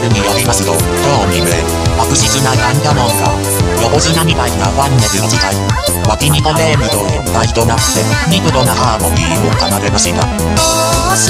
ルによりますと、今日未明、悪質なガンダモンが、横綱みたいなファンネルの使い、脇にトレームと一体となって、肉度なハーモニーを奏でました。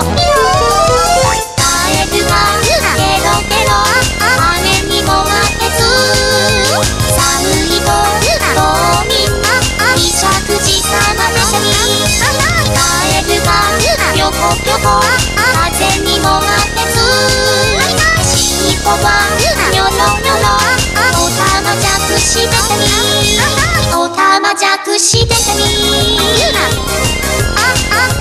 風にはニョロニョロおたまじゃくしてたにおたまじゃくしてたああ